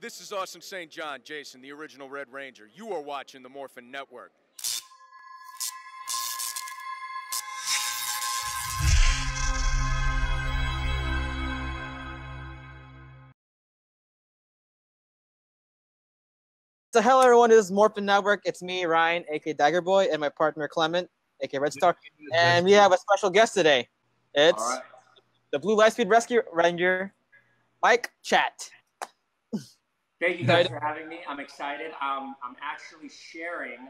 This is Austin St. John, Jason, the original Red Ranger. You are watching the Morphin Network. So hello everyone, this is Morphin Network. It's me, Ryan, aka Dagger Boy, and my partner Clement, aka Red Star. And we have a special guest today. It's All right. the Blue Lightspeed Rescue Ranger, Mike Chat. Thank you guys for having me. I'm excited. Um, I'm actually sharing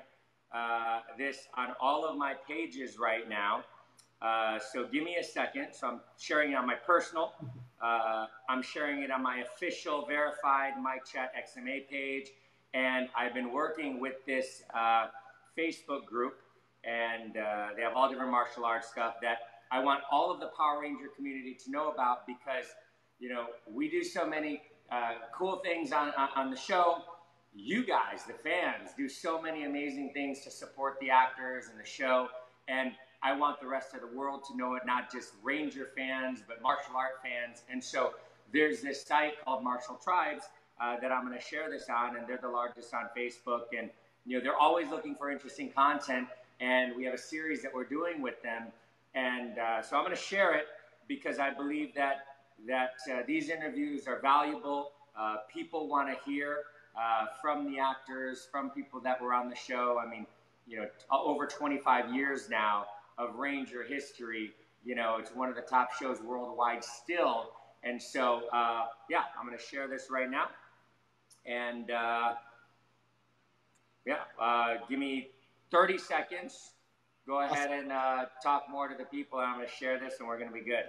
uh, this on all of my pages right now. Uh, so give me a second. So I'm sharing it on my personal. Uh, I'm sharing it on my official verified Mike Chat XMA page. And I've been working with this uh, Facebook group, and uh, they have all different martial arts stuff that I want all of the Power Ranger community to know about because, you know, we do so many uh, cool things on, on, the show. You guys, the fans, do so many amazing things to support the actors and the show. And I want the rest of the world to know it, not just Ranger fans, but martial art fans. And so there's this site called Martial Tribes uh, that I'm going to share this on, and they're the largest on Facebook. And you know, they're always looking for interesting content, and we have a series that we're doing with them. And uh, so I'm going to share it because I believe that that uh, these interviews are valuable. Uh, people want to hear uh, from the actors, from people that were on the show. I mean, you know, t- over 25 years now of Ranger history. You know, it's one of the top shows worldwide still. And so, uh, yeah, I'm going to share this right now. And uh, yeah, uh, give me 30 seconds. Go ahead and uh, talk more to the people. And I'm going to share this, and we're going to be good.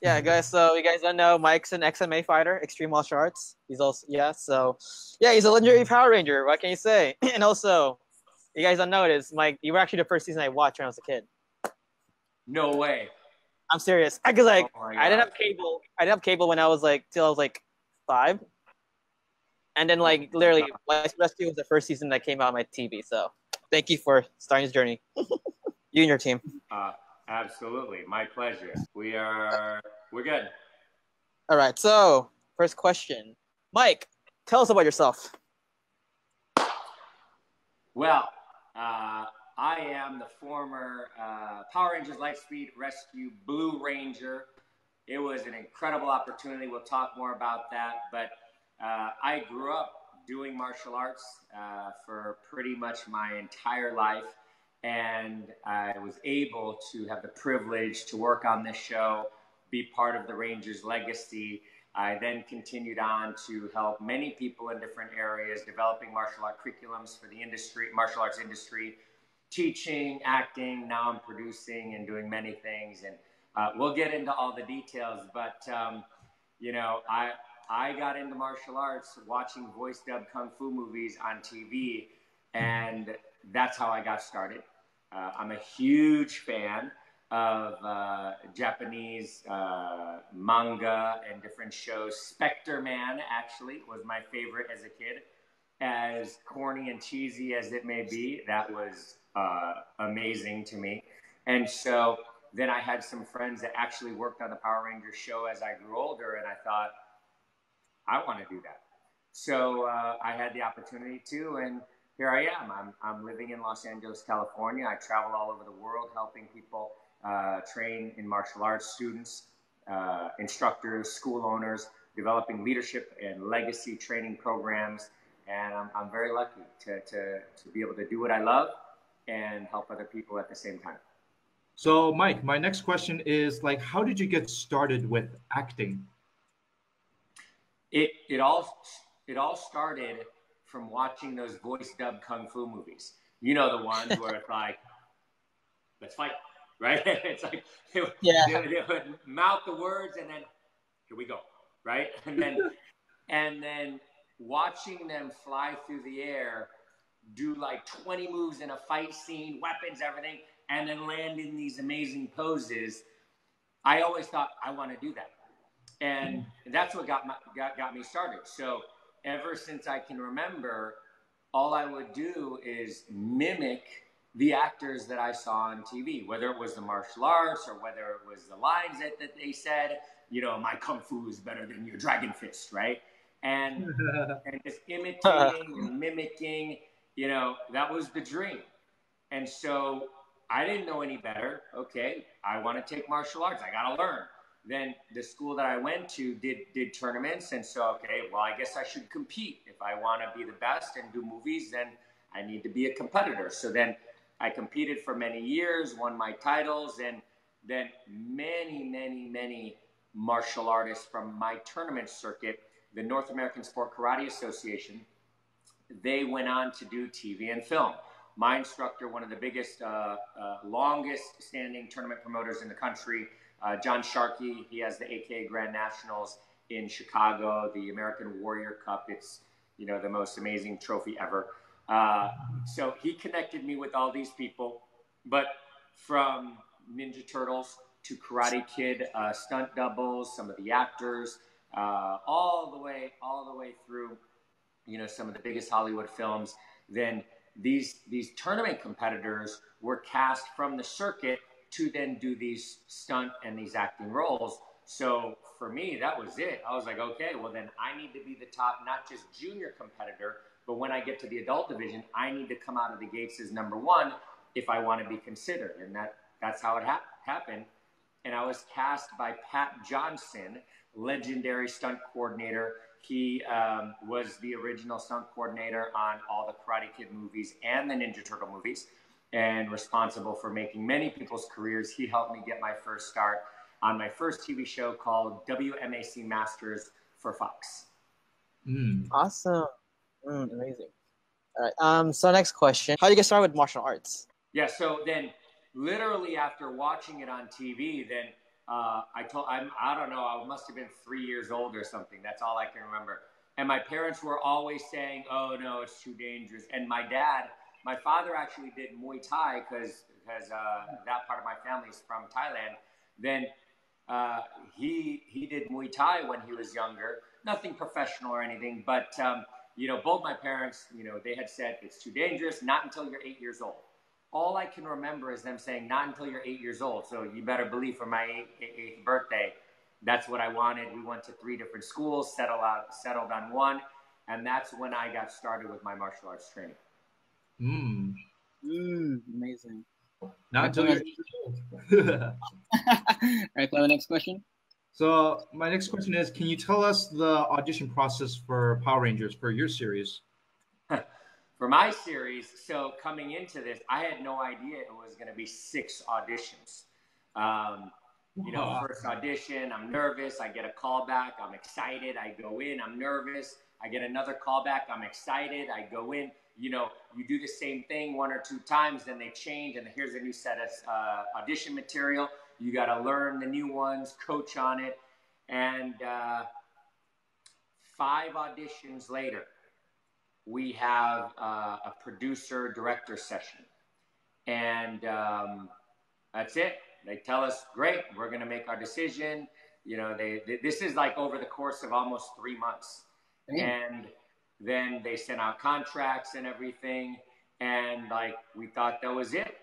Yeah, guys. So you guys don't know, Mike's an XMA fighter, Extreme Martial Arts. He's also yeah. So yeah, he's a legendary Power Ranger. What can you say? and also, you guys don't know this, Mike. You were actually the first season I watched when I was a kid. No way. I'm serious. I Because like Oh I didn't have cable. I didn't have cable when I was like till I was like five. And then like literally, Life Rescue was the first season that came out on my TV. So thank you for starting this journey. you and your team. Uh, absolutely, my pleasure. We are we're good. All right. So first question, Mike, tell us about yourself. Well, uh, I am the former uh, Power Rangers Lightspeed Rescue Blue Ranger. It was an incredible opportunity. We'll talk more about that. But uh, I grew up doing martial arts uh, for pretty much my entire life. And I was able to have the privilege to work on this show, be part of the Rangers legacy. I then continued on to help many people in different areas, developing martial art curriculums for the industry, martial arts industry, teaching, acting. Now I'm producing and doing many things, and uh, we'll get into all the details. But um, you know, I I got into martial arts watching voice dub kung fu movies on TV, and that's how I got started. Uh, I'm a huge fan of uh, Japanese uh, manga and different shows. Spectre Man actually was my favorite as a kid. As corny and cheesy as it may be, that was uh, amazing to me. And so then I had some friends that actually worked on the Power Rangers show as I grew older, and I thought, I want to do that. So uh, I had the opportunity to, and here I am. I'm, I'm living in Los Angeles, California. I travel all over the world helping people uh, train in martial arts, students, uh, instructors, school owners, developing leadership and legacy training programs. And I'm, I'm very lucky to, to, to be able to do what I love and help other people at the same time. So, Mike, my next question is like, how did you get started with acting? It, it all it all started from watching those voice dub kung fu movies. You know the ones where it's like, let's fight, right? it's like they would, Yeah. they, they would mouth the words and then here we go, right? And then and then watching them fly through the air, do like 20 moves in a fight scene, weapons, everything, and then land in these amazing poses. I always thought I want to do that and mm. that's what got, my, got got me started. So ever since I can remember, all I would do is mimic the actors that I saw on TV, whether it was the martial arts or whether it was the lines that, that they said. You know, my kung fu is better than your dragon fist, right? and and just imitating and mimicking. You know, that was the dream. And so I didn't know any better. Okay, I want to take martial arts. I got to learn. Then the school that I went to did did tournaments, and so okay, well, I guess I should compete if I want to be the best and do movies. Then I need to be a competitor. So then I competed for many years, won my titles, and then many, many, many martial artists from my tournament circuit, the North American Sport Karate Association, they went on to do TV and film. My instructor, one of the biggest, uh, uh, longest standing tournament promoters in the country, uh, John Sharkey, he has the AKA Grand Nationals in Chicago, the American Warrior Cup. It's, you know, the most amazing trophy ever. Uh, so he connected me with all these people, but from Ninja Turtles to Karate Kid, uh, stunt doubles, some of the actors, uh, all the way, all the way through, you know, some of the biggest Hollywood films. Then these these tournament competitors were cast from the circuit to then do these stunt and these acting roles. So for me, that was it. I was like, okay, well then I need to be the top, not just junior competitor, but when I get to the adult division, I need to come out of the gates as number one if I want to be considered. And that that's how it ha- happened. And I was cast by Pat Johnson, legendary stunt coordinator. He um, was the original stunt coordinator on all the Karate Kid movies and the Ninja Turtle movies, and responsible for making many people's careers. He helped me get my first start on my first TV show called WMAC Masters for Fox. Mm. Awesome. Mm, amazing. All right. Um. So next question: How do you get started with martial arts? Yeah. So then, literally after watching it on TV, then uh, I told I'm I don't know. I must have been three years old or something. That's all I can remember. And my parents were always saying, "Oh no, it's too dangerous." And my dad, my father actually did Muay Thai because because uh, that part of my family is from Thailand. Then uh, he he did Muay Thai when he was younger. Nothing professional or anything, but um, you know, both my parents, you know, they had said it's too dangerous, not until you're eight years old. All I can remember is them saying, not until you're eight years old. So you better believe for my eighth, eighth birthday, that's what I wanted. We went to three different schools, settled out, settled on one, and that's when I got started with my martial arts training. Mm. Mm, amazing. Not until you're eight years old. All right, the next question. So my next question is, can you tell us the audition process for Power Rangers for your series? for my series, so coming into this, I had no idea it was going to be six auditions. Um, you know, first audition, I'm nervous. I get a call back. I'm excited. I go in. I'm nervous. I get another call back. I'm excited. I go in. You know, you do the same thing one or two times, then they change, and here's a new set of uh, audition material. You got to learn the new ones, coach on it. And uh, five auditions later, we have uh, a producer director session. And um, that's it. They tell us, great, we're going to make our decision. You know, they, they, this is like over the course of almost three months. And then they sent out contracts and everything. And like, we thought that was it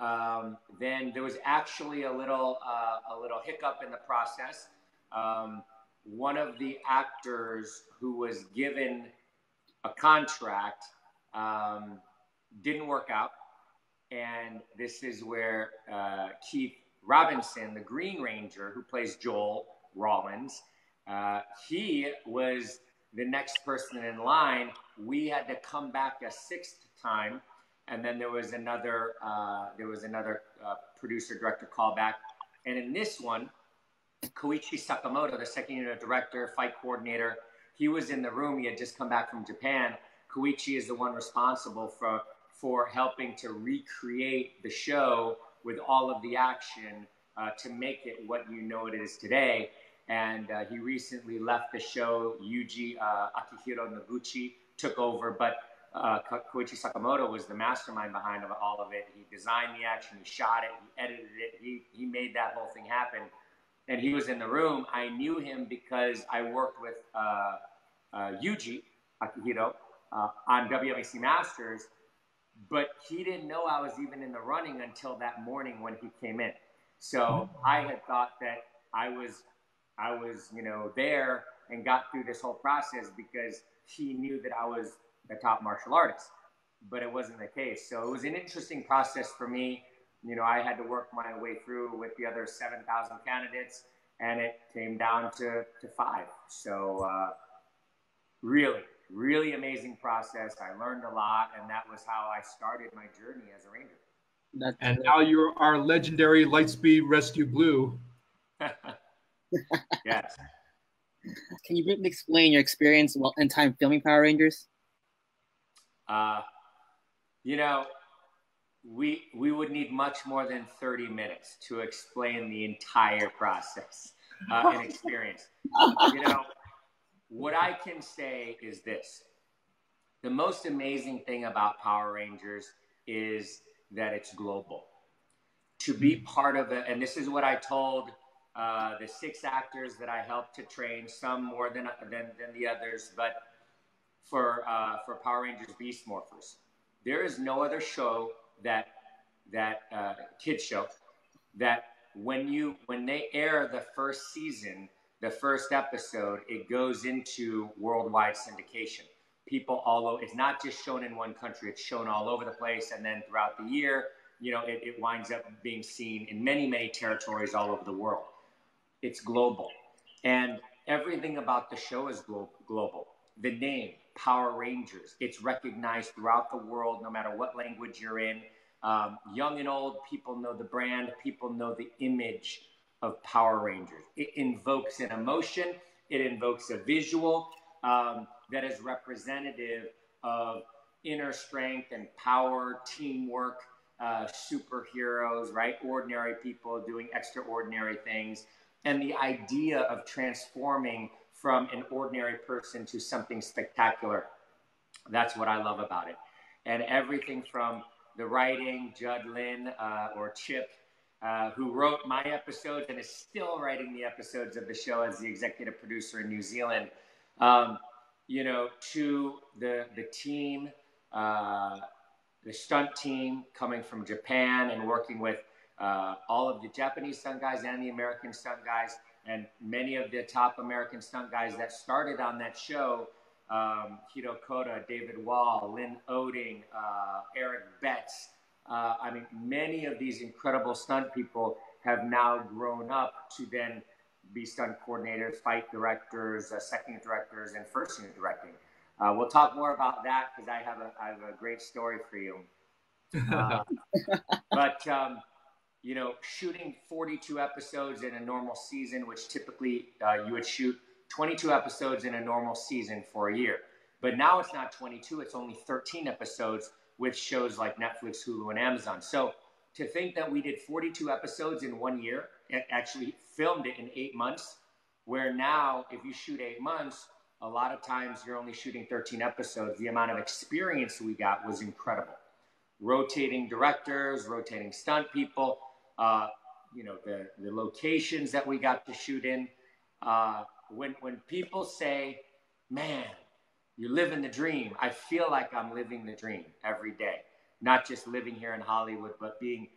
um, then there was actually a little uh, a little hiccup in the process. Um, one of the actors who was given a contract um, didn't work out, and this is where uh, Keith Robinson, the Green Ranger, who plays Joel Rawlings, uh, he was the next person in line. We had to come back a sixth time and then there was another uh, there was another uh, producer director callback, and in this one, Koichi Sakamoto, the second unit director, fight coordinator, he was in the room. He had just come back from Japan. Koichi is the one responsible for for helping to recreate the show with all of the action uh, to make it what you know it is today. And uh, he recently left the show. Yuji uh, Akihiro Noguchi took over, but uh, Koichi Sakamoto was the mastermind behind all of it. He designed the action, he shot it, he edited it, he, he made that whole thing happen. And he was in the room. I knew him because I worked with uh, uh, Yuji Akihiro uh, on WMAC Masters, but he didn't know I was even in the running until that morning when he came in. So I had thought that I was, I was, you know, there and got through this whole process because he knew that I was a top martial artist, but it wasn't the case. So it was an interesting process for me. You know, I had to work my way through with the other 7,000 candidates, and it came down to, to five. So, uh, really, really amazing process. I learned a lot, and that was how I started my journey as a ranger. That's and now you're our legendary Lightspeed Rescue Blue. yes. Can you briefly explain your experience while in time filming Power Rangers? Uh, you know, we we would need much more than 30 minutes to explain the entire process uh, and experience. you know, what I can say is this: the most amazing thing about Power Rangers is that it's global. To be part of it, and this is what I told uh, the six actors that I helped to train, some more than than, than the others, but for uh, for Power Rangers Beast Morphers, there is no other show that that uh, kid show that when you when they air the first season, the first episode, it goes into worldwide syndication. People all over. It's not just shown in one country; it's shown all over the place, and then throughout the year, you know, it, it winds up being seen in many many territories all over the world it's global. And everything about the show is glo- global. The name, Power Rangers, it's recognized throughout the world, no matter what language you're in. Um, young and old, people know the brand, people know the image of Power Rangers. It invokes an emotion, it invokes a visual um, that is representative of inner strength and power, teamwork, uh, superheroes, right? Ordinary people doing extraordinary things and the idea of transforming from an ordinary person to something spectacular. That's what I love about it. And everything from the writing, Judd Lynn uh, or Chip, uh, who wrote my episodes and is still writing the episodes of the show as the executive producer in New Zealand, um, you know, to the, the team, uh, the stunt team coming from Japan and working with uh, all of the Japanese stunt guys and the American stunt guys, and many of the top American stunt guys that started on that show. Um, Hiro Koda, David Wall, Lynn Oding, uh, Eric Betts. Uh, I mean, many of these incredible stunt people have now grown up to then be stunt coordinators, fight directors, uh, second unit directors, and first unit directing. Uh, we'll talk more about that because I have a I have a great story for you. Uh, but um, you know, shooting 42 episodes in a normal season, which typically uh, you would shoot 22 episodes in a normal season for a year. But now it's not 22, it's only 13 episodes with shows like Netflix, Hulu, and Amazon. So to think that we did 42 episodes in one year, and actually filmed it in eight months, where now if you shoot eight months, a lot of times you're only shooting 13 episodes. The amount of experience we got was incredible. Rotating directors, rotating stunt people, uh, you know, the, the locations that we got to shoot in. Uh, when, when people say, man, you're living the dream, I feel like I'm living the dream every day. Not just living here in Hollywood, but being,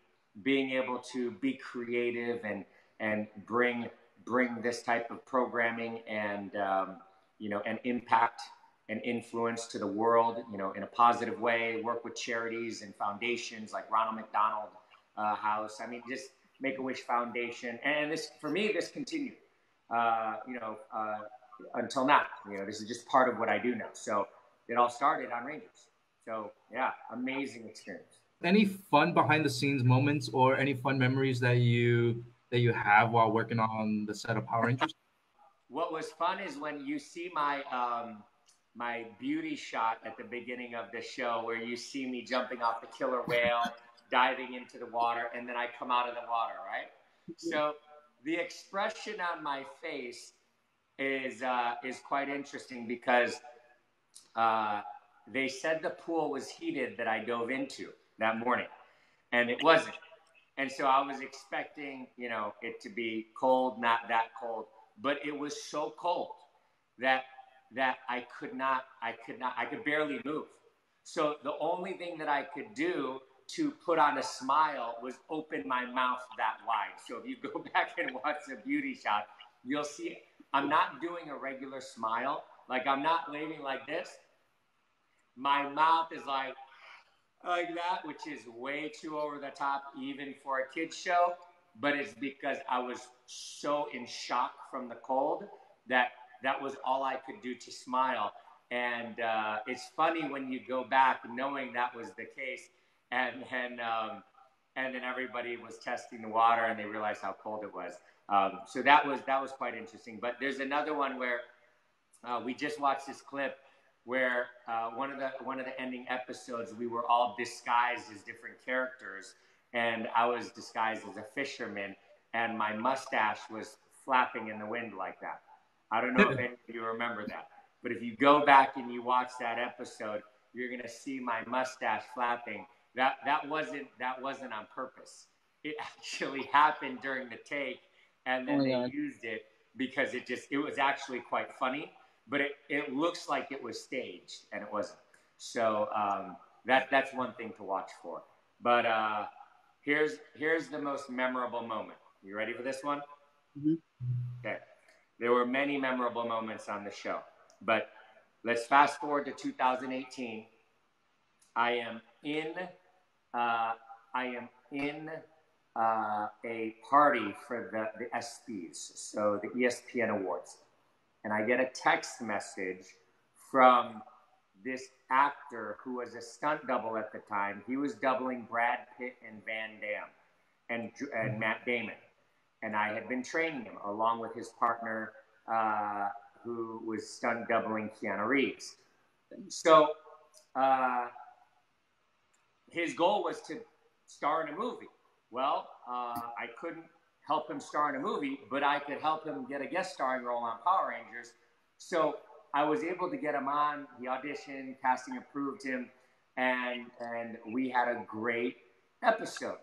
being able to be creative and, and bring, bring this type of programming and, um, you know, and impact and influence to the world, you know, in a positive way, work with charities and foundations like Ronald McDonald uh, House. I mean, just Make a Wish Foundation, and this for me, this continued. Uh, you know, uh, until now. You know, this is just part of what I do now. So it all started on Rangers. So yeah, amazing experience. Any fun behind the scenes moments or any fun memories that you that you have while working on the set of Power Rangers? what was fun is when you see my um, my beauty shot at the beginning of the show, where you see me jumping off the killer whale diving into the water, and then I come out of the water, right? So the expression on my face is uh, is quite interesting because uh, they said the pool was heated that I dove into that morning, and it wasn't. And so I was expecting, you know, it to be cold, not that cold, but it was so cold that that I could not, I could not, I could barely move. So the only thing that I could do to put on a smile was open my mouth that wide. So if you go back and watch the beauty shot, you'll see I'm not doing a regular smile. Like I'm not waving like this. My mouth is like like that, which is way too over the top, even for a kids show. But it's because I was so in shock from the cold that that was all I could do to smile. And uh, it's funny when you go back knowing that was the case, and and um, and then everybody was testing the water and they realized how cold it was. Um, so that was that was quite interesting. But there's another one where uh, we just watched this clip where uh, one of the one of the ending episodes we were all disguised as different characters, and I was disguised as a fisherman, and my mustache was flapping in the wind like that. I don't know if any of you remember that, but if you go back and you watch that episode, you're gonna see my mustache flapping. That that wasn't that wasn't on purpose. It actually happened during the take, and then Oh they God. used it because it just it was actually quite funny but it, it looks like it was staged and it wasn't. So um, that that's one thing to watch for. But uh, here's here's the most memorable moment. You ready for this one? Mhm. Okay. There were many memorable moments on the show, but let's fast forward to 2018. I am in uh, I am in uh, a party for the, the ESPYs, so the ESPN Awards and I get a text message from this actor who was a stunt double at the time. He was doubling Brad Pitt and Van Damme and, and Matt Damon. And I had been training him along with his partner uh, who was stunt doubling Keanu Reeves. So uh, his goal was to star in a movie. Well, uh, I couldn't help him star in a movie, but I could help him get a guest starring role on Power Rangers. So I was able to get him on. He auditioned, casting approved him, and and we had a great episode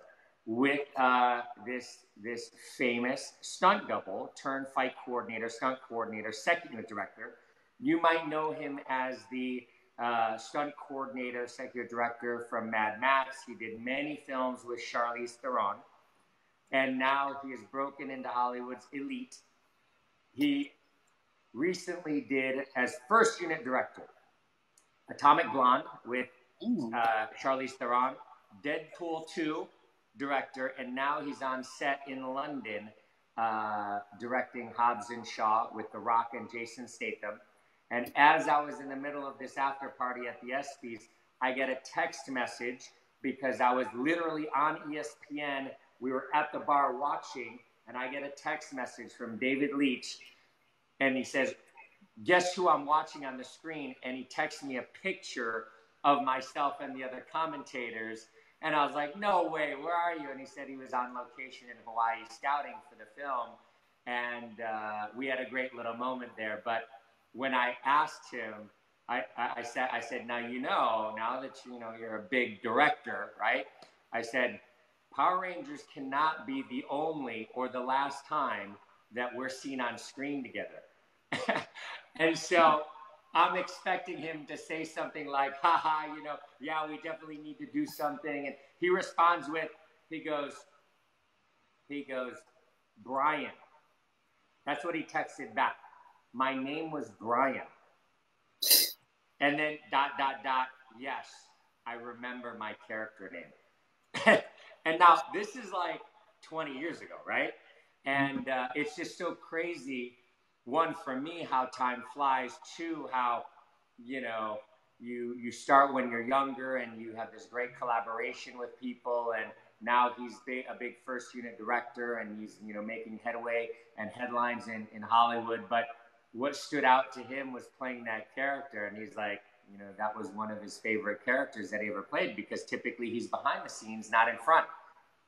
with uh, this this famous stunt double turned fight coordinator, stunt coordinator, second unit director. You might know him as the uh, stunt coordinator, second director from Mad Max. He did many films with Charlize Theron and now he has broken into Hollywood's elite. He recently did as first unit director Atomic Blonde with uh, Charlize Theron, Deadpool 2 director, and now he's on set in London uh, directing Hobbs and Shaw with The Rock and Jason Statham. And as I was in the middle of this after party at the ESPYs, I get a text message because I was literally on ESPN. We were at the bar watching, and I get a text message from David Leitch, and he says, Guess who I'm watching on the screen? And he texts me a picture of myself and the other commentators. And I was like, no way, where are you? And he said he was on location in Hawaii scouting for the film. And uh, we had a great little moment there. But when I asked him, I, I, I said, I said, now you know, now that you know you're a big director, right? I said, Power Rangers cannot be the only or the last time that we're seen on screen together. and so I'm expecting him to say something like, haha, you know, yeah, we definitely need to do something. And he responds with, he goes, he goes, Brian. That's what he texted back. My name was Brian. And then dot, dot, dot, yes, I remember my character name. and now this is like 20 years ago, right? And uh, it's just so crazy one for me how time flies two how you know you you start when you're younger and you have this great collaboration with people and now he's big, a big first unit director and he's you know making headway and headlines in, in hollywood but what stood out to him was playing that character and he's like you know that was one of his favorite characters that he ever played because typically he's behind the scenes not in front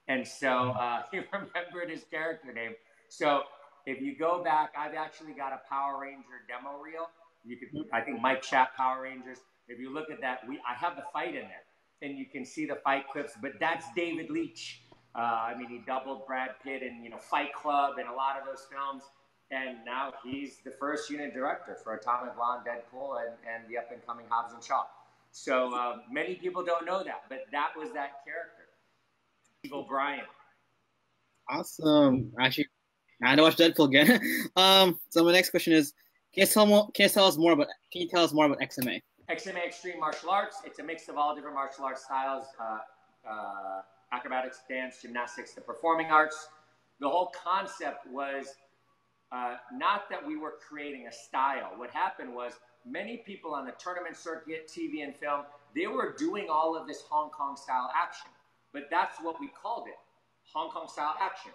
and so uh, he remembered his character name so if you go back, I've actually got a Power Ranger demo reel. You could, I think Mike Chat Power Rangers. If you look at that, we I have the fight in there, and you can see the fight clips. But that's David Leitch. Uh, I mean, he doubled Brad Pitt in you know Fight Club and a lot of those films, and now he's the first unit director for Atomic Blonde, Deadpool, and, and the up and coming Hobbs and Shaw. So um, many people don't know that, but that was that character, Steve O'Brien. awesome. Actually, I had to watch Deadpool again. um, so my next question is, can you tell more? Can you tell us more about? Can you tell us more about XMA? XMA Extreme Martial Arts. It's a mix of all different martial arts styles: uh, uh, acrobatics, dance, gymnastics, the performing arts. The whole concept was uh, not that we were creating a style. What happened was many people on the tournament circuit, TV and film, they were doing all of this Hong Kong style action. But that's what we called it Hong Kong style action.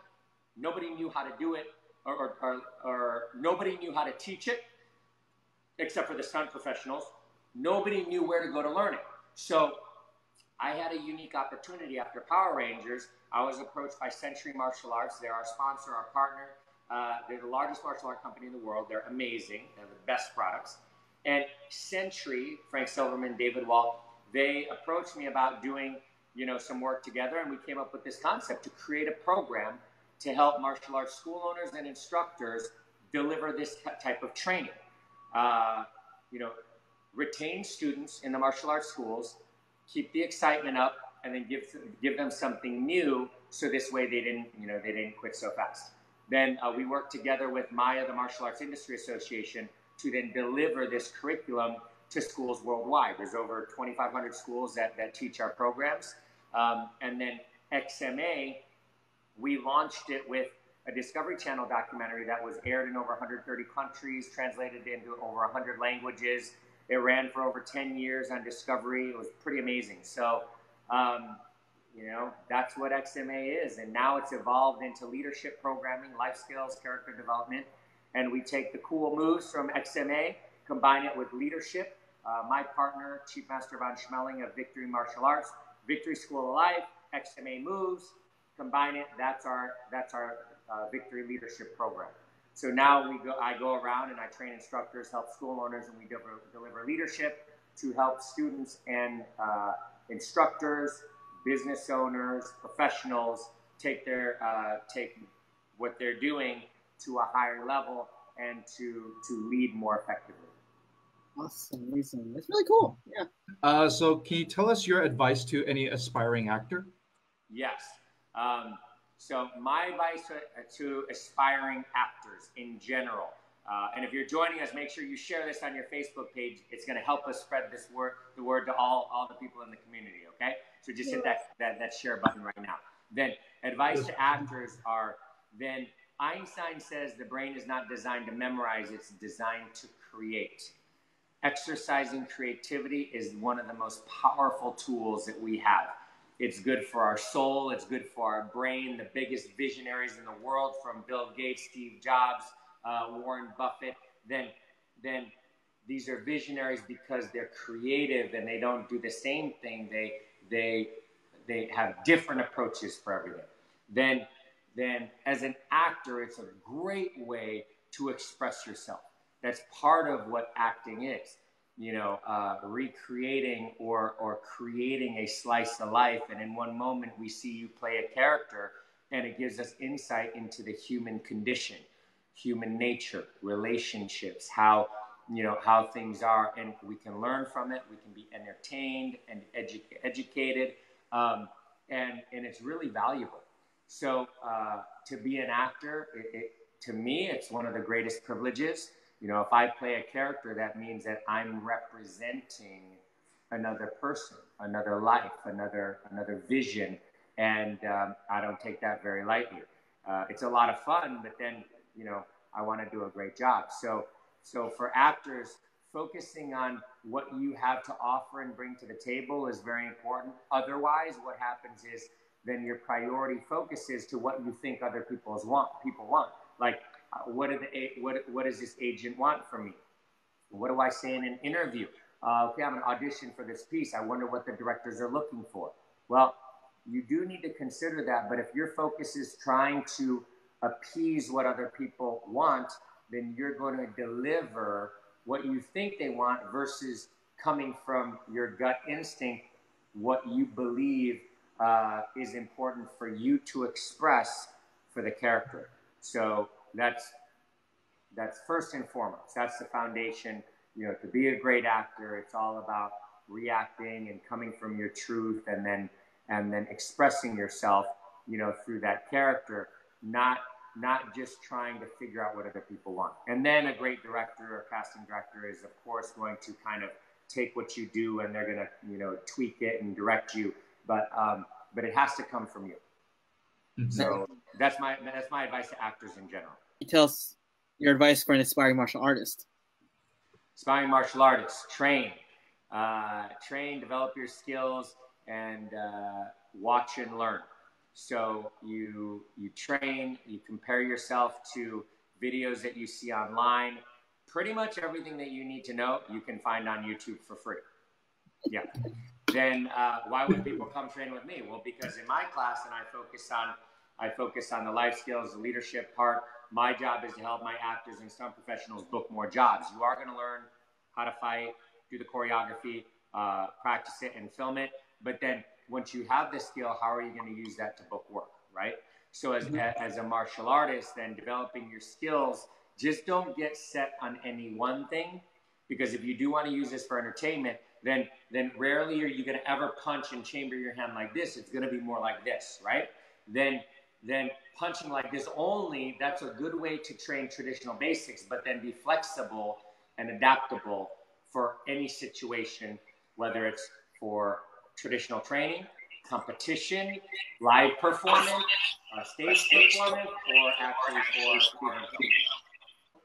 Nobody knew how to do it, or, or, or, or nobody knew how to teach it, except for the stunt professionals. Nobody knew where to go to learn it. So I had a unique opportunity after Power Rangers. I was approached by Century Martial Arts. They're our sponsor, our partner. Uh, they're the largest martial art company in the world. They're amazing. They have the best products. And Century, Frank Silverman, David Walt, they approached me about doing, you know, some work together, and we came up with this concept to create a program to help martial arts school owners and instructors deliver this type of training. Uh, you know, retain students in the martial arts schools, keep the excitement up, and then give give them something new, so this way they didn't, you know, they didn't quit so fast. Then uh, we worked together with MAIA, the Martial Arts Industry Association, to then deliver this curriculum to schools worldwide. There's over 2,500 schools that, that teach our programs. Um, and then XMA, we launched it with a Discovery Channel documentary that was aired in over 130 countries, translated into over 100 languages. It ran for over 10 years on Discovery. It was pretty amazing. So, um, you know, that's what XMA is. And now it's evolved into leadership programming, life skills, character development. And we take the cool moves from XMA, combine it with leadership. Uh, my partner, Chief Master Von Schmeling of Victory Martial Arts, Victory School of Life, XMA Moves, combine it. That's our that's our uh, Victory Leadership Program. So now we go. I go around and I train instructors, help school owners, and we deliver, deliver leadership to help students and uh, instructors, business owners, professionals take their uh, take what they're doing to a higher level and to to lead more effectively. Awesome, amazing. That's really cool. Yeah. Uh, so, can you tell us your advice to any aspiring actor? Yes. Um, so, my advice to, to, aspiring actors in general, uh, and if you're joining us, make sure you share this on your Facebook page. It's going to help us spread this word, the word to all, all the people in the community. Okay. So just hit that, that, that share button right now. Then advice to actors are then Einstein says the brain is not designed to memorize, it's designed to create. Exercising creativity is one of the most powerful tools that we have. It's good for our soul, it's good for our brain. The biggest visionaries in the world, from Bill Gates, Steve Jobs, uh, Warren Buffett, then, then these are visionaries because they're creative and they don't do the same thing. They, they, they have different approaches for everything. Then then as an actor, it's a great way to express yourself. That's part of what acting is. You know, uh, recreating or, or creating a slice of life. And in one moment, we see you play a character, and it gives us insight into the human condition, human nature, relationships, how you know how things are, and we can learn from it. We can be entertained and edu- educated, um, and and it's really valuable. So uh, to be an actor, it, it, to me, it's one of the greatest privileges. You know, if I play a character, that means that I'm representing another person, another life, another another vision, and um, I don't take that very lightly. Uh, it's a lot of fun, but then you know I want to do a great job. So so for actors, focusing on what you have to offer and bring to the table is very important. Otherwise, what happens is then your priority focuses to what you think other people's want people want. Like, uh, what, the, what, what does this agent want from me? What do I say in an interview? Uh, okay, I'm an audition for this piece. I wonder what the directors are looking for. Well, you do need to consider that, but if your focus is trying to appease what other people want, then you're going to deliver what you think they want versus coming from your gut instinct, what you believe uh, is important for you to express for the character. So that's that's first and foremost. That's the foundation. You know, to be a great actor, it's all about reacting and coming from your truth, and then and then expressing yourself. You know, through that character, not not just trying to figure out what other people want. And then a great director or casting director is, of course, going to kind of take what you do and they're going to, you know, tweak it and direct you. But um, but it has to come from you. Mm-hmm. So that's my that's my advice to actors in general. Tell us your advice for an aspiring martial artist. Aspiring martial artists, train, uh, train, develop your skills, and uh, watch and learn. So you you train, you compare yourself to videos that you see online. Pretty much everything that you need to know you can find on YouTube for free. Yeah. Then uh, why would people come train with me? Well, because in my class, and I focus on I focus on the life skills, the leadership part. My job is to help my actors and stunt professionals book more jobs. You are going to learn how to fight, do the choreography, uh, practice it, and film it. But then once you have the skill, how are you going to use that to book work, right? So as, mm-hmm. as a martial artist, then developing your skills, just don't get set on any one thing, because if you do want to use this for entertainment, then then rarely are you going to ever punch and chamber your hand like this. It's going to be more like this, right? Then then punching like this only, that's a good way to train traditional basics, but then be flexible and adaptable for any situation, whether it's for traditional training, competition, live performance, uh, stage performance, or actually for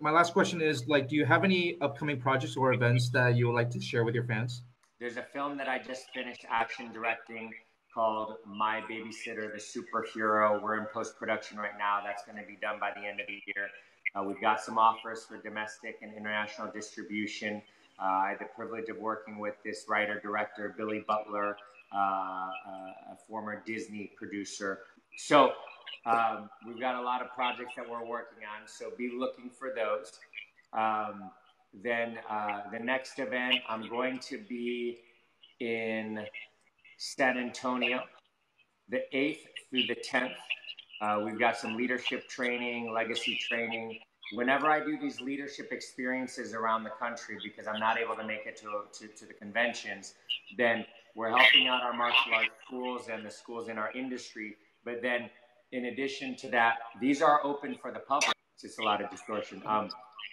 My last question is like, do you have any upcoming projects or events that you would like to share with your fans? There's a film that I just finished action directing called My Babysitter, the Superhero. We're in post production right now. That's going to be done by the end of the year. Uh, we've got some offers for domestic and international distribution. I had the privilege of working with this writer director, Billy Butler, uh, uh, a former Disney producer. So um, we've got a lot of projects that we're working on. So be looking for those. Um, then uh, the next event, I'm going to be in San Antonio, the 8th through the 10th. Uh, we've got some leadership training, legacy training. Whenever I do these leadership experiences around the country, because I'm not able to make it to, to, to the conventions, then we're helping out our martial arts schools and the schools in our industry. But then, in addition to that, these are open for the public. It's just a lot of distortion. Um,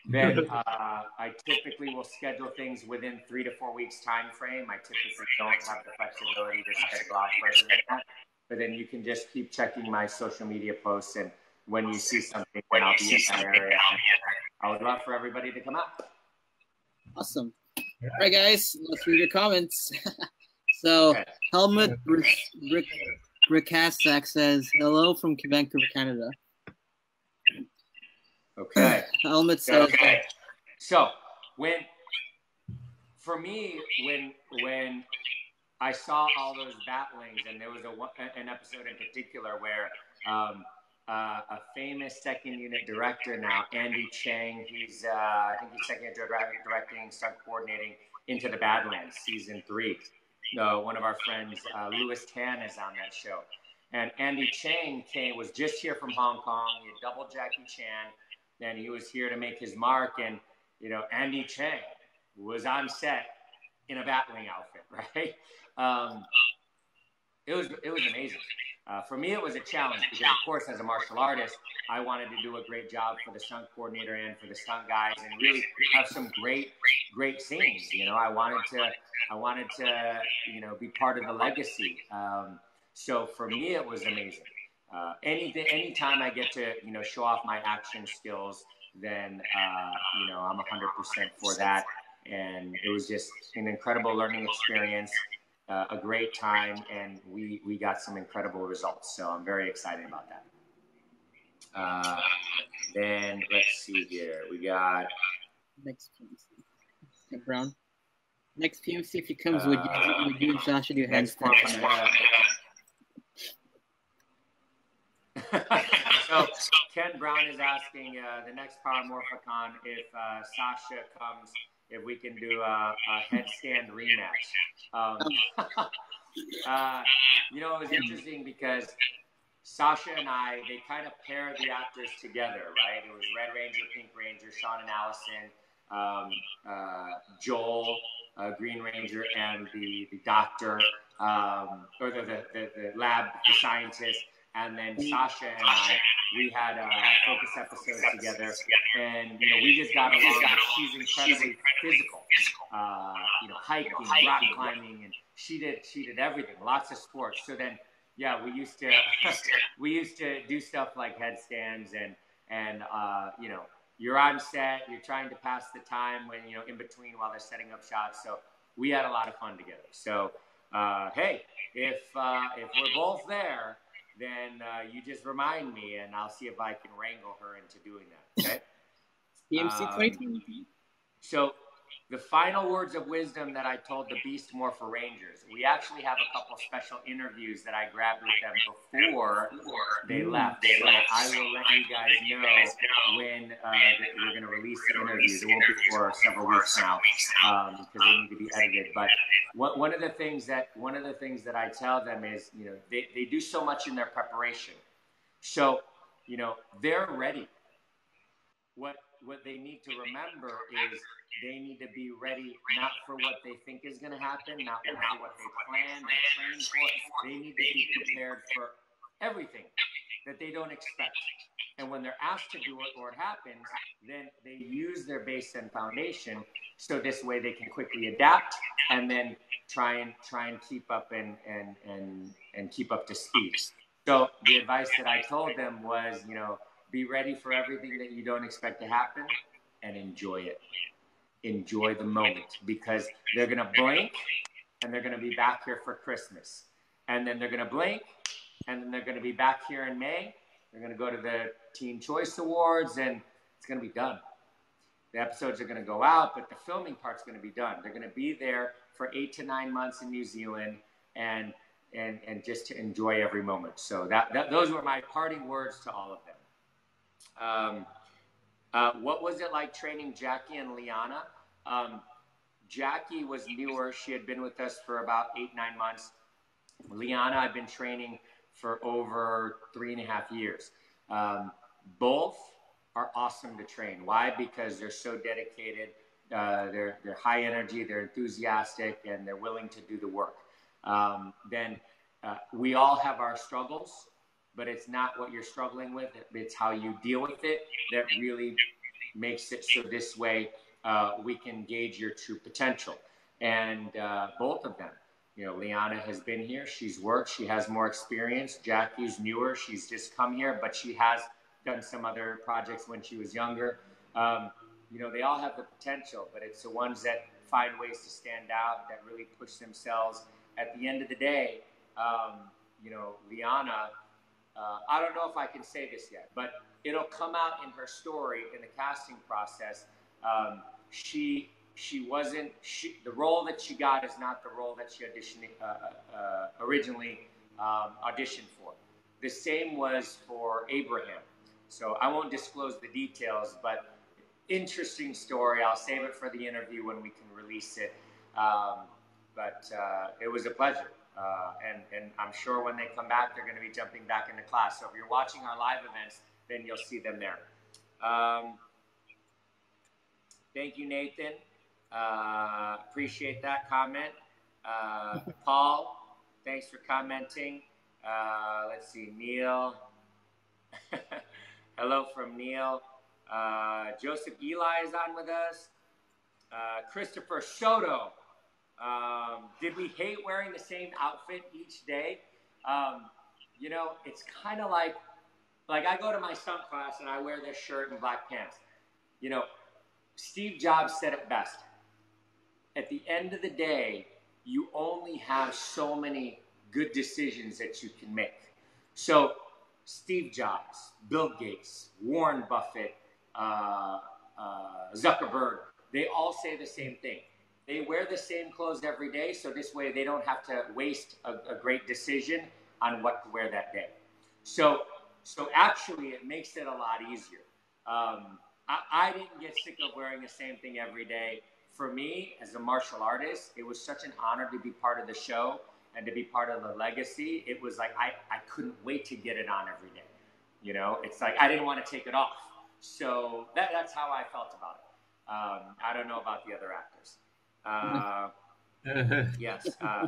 then uh, I typically will schedule things within three to four weeks time frame. I typically don't have the flexibility to schedule out further than that but then you can just keep checking my social media posts and when you see something when I'll be in that area. I would love for everybody to come out. Awesome. All right, guys, let's read your comments. so, okay. Helmut Rick, Rick, says, hello from Vancouver, Canada. Okay. Helmut says, okay. So, when, for me, when, when I saw all those batlings, and there was a an episode in particular where um, uh, a famous second unit director now, Andy Cheng, he's uh, I think he's second unit directing, stunt coordinating into the Badlands season three. Uh, one of our friends, uh, Lewis Tan, is on that show, and Andy Cheng came was just here from Hong Kong. He double Jackie Chan, and he was here to make his mark. And you know, Andy Cheng was on set in a Batling outfit, right? Um, it was it was amazing. Uh, for me, it was a challenge because, of course, as a martial artist, I wanted to do a great job for the stunt coordinator and for the stunt guys, and really have some great, great scenes. You know, I wanted to, I wanted to, you know, be part of the legacy. Um, so for me, it was amazing. Uh, anything, anytime I get to, you know, show off my action skills, then uh, you know, I'm 100% for that. And it was just an incredible learning experience uh, a great time, and we we got some incredible results. So I'm very excited about that. Uh, then let's see here. We got next PMC. Brown. Next PMC, if he comes, uh, would you would you and Sasha do handstands? so Ken Brown is asking uh, the next Power Morphicon if uh, Sasha comes if we can do a, a headstand rematch. Um, uh, you know, it was interesting because Sasha and I, they kind of paired the actors together, right? It was Red Ranger, Pink Ranger, Sean and Allison, um, uh, Joel, uh, Green Ranger, and the, the doctor, um, or the, the, the, the, lab, the scientist. And then Sasha and I we had uh, focus episodes together, and you know we just got along. She's incredibly physical, uh, you know, hiking, rock climbing, and she did she did everything, lots of sports. So then, yeah, we used to we used to do stuff like headstands and and uh, you know you're on set, you're trying to pass the time when you know in between while they're setting up shots. So we had a lot of fun together. So uh, hey, if uh, if we're both there, then uh, you just remind me, and I'll see if I can wrangle her into doing that. Okay. EMC um, 2020. So the final words of wisdom that I told the Beast Morpher Rangers. We actually have a couple special interviews that I grabbed with them before they left. So I will let you guys know when uh, we're going to release the interviews. It won't be for several weeks now because um, they need to be edited. But one of the things that one of the things that I tell them is, you know, they, they do so much in their preparation. So, you know, they're ready. What what they need to remember is they need to be ready not for what they think is going to happen, not for what they plan or train for. They need to be prepared for everything that they don't expect. And when they're asked to do it or it happens, then they use their base and foundation so this way they can quickly adapt and then try and try and keep up and and and and keep up to speed. So the advice that I told them was, you know, be ready for everything that you don't expect to happen and enjoy it. Enjoy the moment because they're going to blink and they're going to be back here for Christmas. And then they're going to blink and then they're going to be back here in May. They're going to go to the Teen Choice Awards and it's going to be done. The episodes are going to go out, but the filming part's going to be done. They're going to be there for eight to nine months in New Zealand and and and just to enjoy every moment. So that, that those were my parting words to all of them. Um, uh, what was it like training Jackie and Liana? Um, Jackie was newer. She had been with us for about eight, nine months. Liana, I've been training for over three and a half years. Um, both are awesome to train. Why? Because they're so dedicated. Uh, they're, they're high energy, they're enthusiastic, and they're willing to do the work. Um, then uh, we all have our struggles but it's not what you're struggling with. It's how you deal with it that really makes it so this way uh, we can gauge your true potential. And uh, both of them, you know, Liana has been here. She's worked. She has more experience. Jackie's newer. She's just come here, but she has done some other projects when she was younger. Um, you know, they all have the potential, but it's the ones that find ways to stand out, that really push themselves. At the end of the day, um, you know, Liana uh, I don't know if I can say this yet, but it'll come out in her story in the casting process. Um, she she wasn't she, the role that she got is not the role that she auditioned uh, uh, originally um, auditioned for. The same was for Abraham. So I won't disclose the details, but interesting story. I'll save it for the interview when we can release it. Um, but uh, it was a pleasure. Uh, and, and I'm sure when they come back, they're going to be jumping back into class. So if you're watching our live events, then you'll see them there. Um, thank you, Nathan. Uh, appreciate that comment. Uh, Paul, thanks for commenting. Uh, let's see, Neil. Hello from Neil. Uh, Joseph Eli is on with us. Uh, Christopher Soto. Um, did we hate wearing the same outfit each day? Um, you know, it's kind of like, like I go to my stunt class and I wear this shirt and black pants. You know, Steve Jobs said it best. At the end of the day, you only have so many good decisions that you can make. So, Steve Jobs, Bill Gates, Warren Buffett, uh, uh, Zuckerberg, they all say the same thing they wear the same clothes every day, so this way they don't have to waste a, a great decision on what to wear that day. So, so actually, it makes it a lot easier. Um, I, I didn't get sick of wearing the same thing every day. For me, as a martial artist, it was such an honor to be part of the show and to be part of the legacy. It was like I, I couldn't wait to get it on every day. You know, it's like I didn't want to take it off. So that, that's how I felt about it. Um, I don't know about the other actors. Uh, yes. Uh,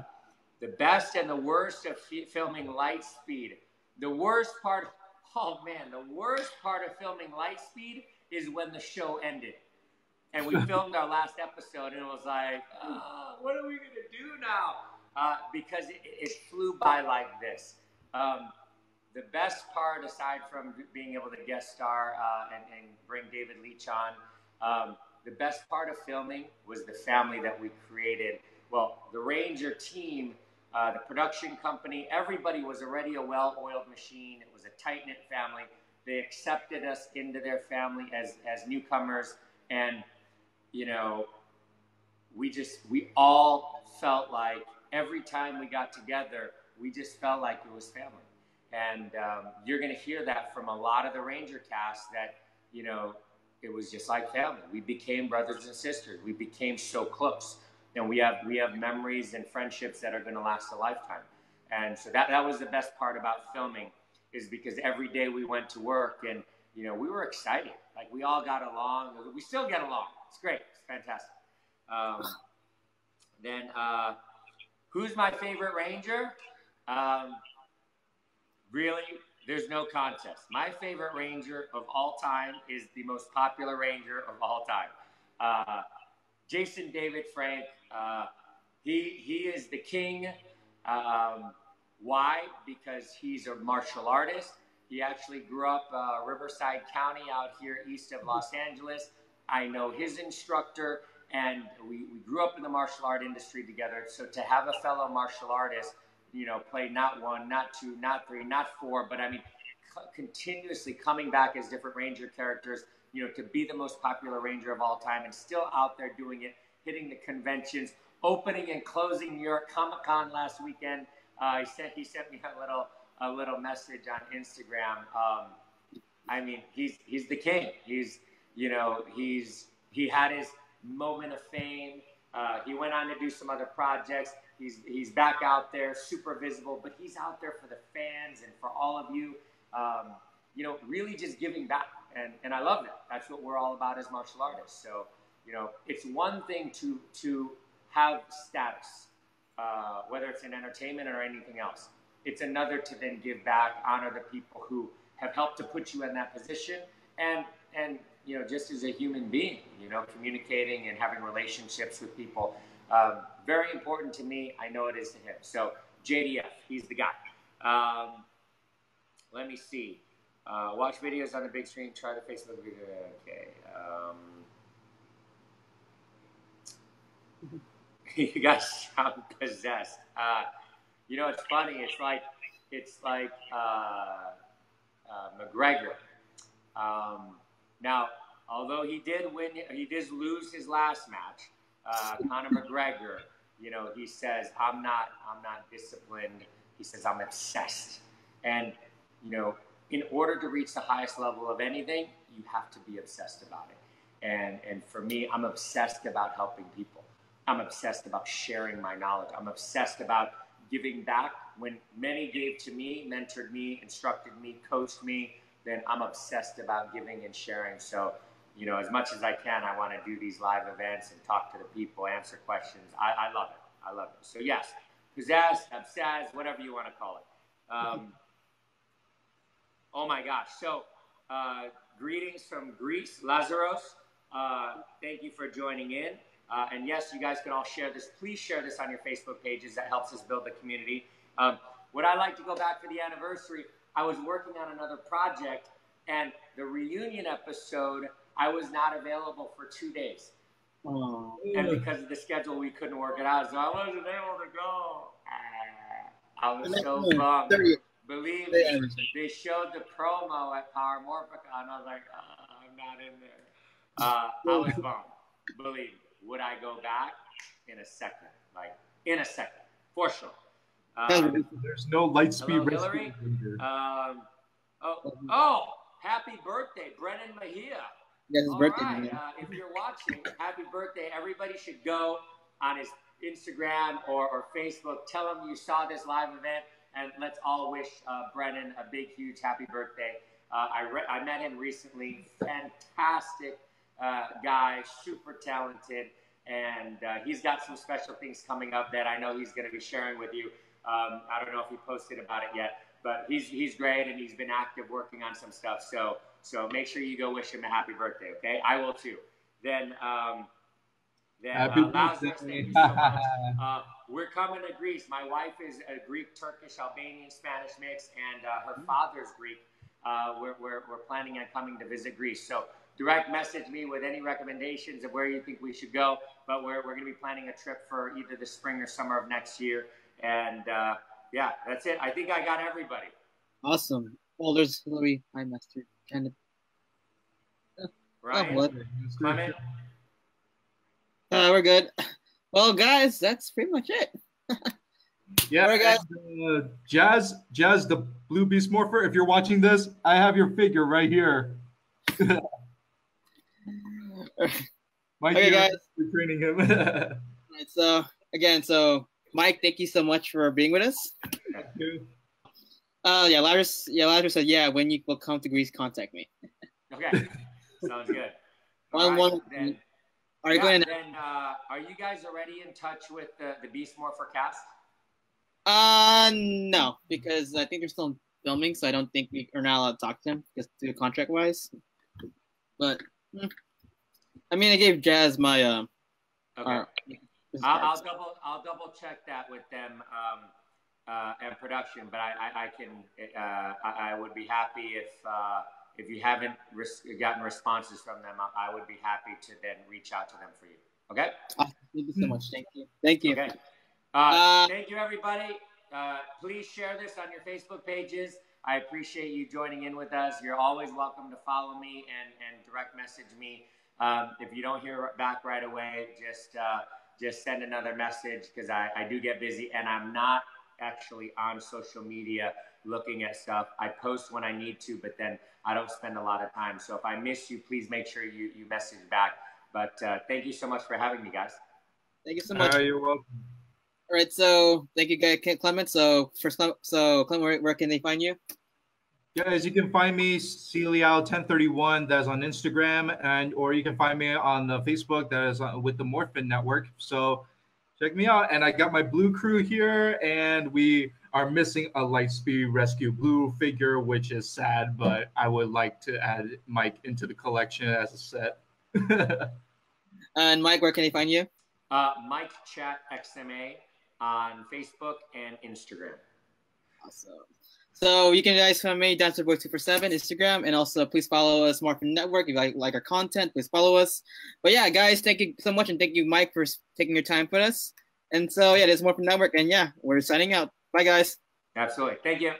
the best and the worst of f- filming Lightspeed. The worst part, Oh man, the worst part of filming Lightspeed is when the show ended. And we filmed our last episode, and it was like, oh, what are we going to do now? Uh, because it, it, flew by like this. Um, the best part, aside from being able to guest star uh, and, and, bring David Leitch on, um, the best part of filming was the family that we created. Well, the Ranger team, uh, the production company, everybody was already a well oiled machine. It was a tight knit family. They accepted us into their family as, as newcomers. And you know, we just, we all felt like every time we got together, we just felt like it was family. And um, you're going to hear that from a lot of the Ranger cast that, you know, it was just like family. We became brothers and sisters. We became so close. And we have, we have memories and friendships that are going to last a lifetime. And so that, that was the best part about filming is because every day we went to work and, you know, we were excited. Like we all got along. We still get along. It's great. It's fantastic. Um, then, uh, who's my favorite Ranger? Um, really, there's no contest. My favorite Ranger of all time is the most popular Ranger of all time. Uh, Jason David Frank. Uh, he he is the king. Um, why? Because he's a martial artist. He actually grew up uh, Riverside County out here east of Los Angeles. I know his instructor, and we, we grew up in the martial art industry together. So to have a fellow martial artist, you know, play not one, not two, not three, not four, but I mean, c- continuously coming back as different Ranger characters, you know, to be the most popular Ranger of all time and still out there doing it, hitting the conventions, opening and closing New York Comic Con last weekend. Uh, he sent he sent me a little a little message on Instagram. Um, I mean, he's he's the king. He's you know, he's he had his moment of fame. Uh, he went on to do some other projects. He's he's back out there, super visible, but he's out there for the fans and for all of you. Um, you know, really just giving back, and and I love that. That's what we're all about as martial artists. So, you know, it's one thing to to have status, uh, whether it's in entertainment or anything else. It's another to then give back, honor the people who have helped to put you in that position, and and you know, just as a human being, you know, communicating and having relationships with people. Um, very important to me. I know it is to him. So JDF, he's the guy. Um, let me see. Uh, watch videos on the big screen. Try the Facebook video. Okay. Um, you guys sound possessed. Uh, you know, it's funny. It's like it's like uh, uh McGregor. Um, now, although he did win, he did lose his last match. Uh, Conor McGregor, you know, he says, "I'm not, I'm not disciplined." He says, "I'm obsessed," and you know, in order to reach the highest level of anything, you have to be obsessed about it. And and for me, I'm obsessed about helping people. I'm obsessed about sharing my knowledge. I'm obsessed about giving back. When many gave to me, mentored me, instructed me, coached me, then I'm obsessed about giving and sharing. So, you know, as much as I can, I want to do these live events and talk to the people, answer questions. I, I love it. I love it. So, yes, pizzazz, obsessed, whatever you want to call it. Um, oh my gosh. So, uh, greetings from Greece, Lazaros. Uh, thank you for joining in. Uh, and yes, you guys can all share this. Please share this on your Facebook pages. That helps us build the community. Um, would I like to go back for the anniversary? I was working on another project, and the reunion episode, I was not available for two days. Oh. And because of the schedule, we couldn't work it out, so I wasn't able to go. I was so bummed. Believe me, they showed the promo at Power Morphicon, and I was like, oh, I'm not in there. Uh, I was bummed. Believe me. Would I go back? In a second. Like, in a second. For sure. Um, There's no light speed Hillary. Um, oh, oh, happy birthday, Brennan Mejia. Yes, his birthday. Right. Uh, if you're watching, happy birthday. Everybody should go on his Instagram or, or Facebook. Tell him you saw this live event, and let's all wish uh, Brennan a big, huge happy birthday. Uh, I, re- I met him recently. Fantastic uh, guy, super talented, and uh, he's got some special things coming up that I know he's going to be sharing with you. Um, I don't know if he posted about it yet, but he's he's great and he's been active working on some stuff. So so make sure you go wish him a happy birthday. Okay, I will too. Then um, then Happy uh, Lazarus, birthday. thank you so much. Uh, we're coming to Greece. My wife is a Greek, Turkish, Albanian, Spanish mix, and uh, her father's Greek. Uh, we're, we're, we're planning on coming to visit Greece. So direct message me with any recommendations of where you think we should go. But we're, we're going to be planning a trip for either the spring or summer of next year. And uh, yeah, that's it. I think I got everybody. Awesome. Well, there's Hillary. Hi, Master. Kind of. Ryan, Oh, Uh, we're good. Well, guys, that's pretty much it. Yeah, All right, guys. uh, Jazz, Jazz, the Blue Beast Morpher. If you're watching this, I have your figure right here. Mike, Okay, hero, guys. we're training him. Right, so again, so Mike, thank you so much for being with us. Uh, yeah, Lazarus, yeah, Lazarus said, yeah, when you will come to Greece, contact me. okay, sounds good. One- All right, one- then, Are you yeah, going? then uh, are you guys already in touch with the, the Beast Morpher cast? Uh, no, because I think they're still filming, so I don't think we are not allowed to talk to them because to contract wise. But hmm. I mean, I gave Jazz my um. Okay. Uh, I'll, I'll double I'll double check that with them um, uh, and production, but I, I, I can uh, I, I would be happy if uh, if you haven't res- gotten responses from them, I, would be happy to then reach out to them for you. Okay. Awesome. Thank you so much. Thank you. Thank you. Okay. Uh, Uh, thank you, everybody. Uh, please share this on your Facebook pages. I appreciate you joining in with us. You're always welcome to follow me and, and direct message me. Um, if you don't hear back right away, just uh, just send another message because I, I do get busy and I'm not actually on social media looking at stuff. I post when I need to, but then I don't spend a lot of time. So if I miss you, please make sure you, you message back. But uh, thank you so much for having me, guys. Thank you so much. Uh, you're welcome. All right, so thank you, guys, Clement. So first, Clem- so Clement, where, where can they find you? Guys, you can find me Celial1031. That's on Instagram, and or you can find me on the Facebook. That is on, with the Morphin Network. So check me out. And I got my blue crew here, and we are missing a Lightspeed Rescue Blue figure, which is sad. But I would like to add Mike into the collection as a set. And Mike, where can they find you? Uh, Mike Chat XMA on Facebook and Instagram. Awesome. So you can guys find me Dancer Boy Two Four Seven Instagram, and also please follow us Morphin Network. If you like, like our content, please follow us. But yeah, guys, thank you so much, and thank you, Mike, for taking your time with us. And so yeah, this is Morphin Network, and yeah, we're signing out. Bye, guys. Absolutely. Thank you.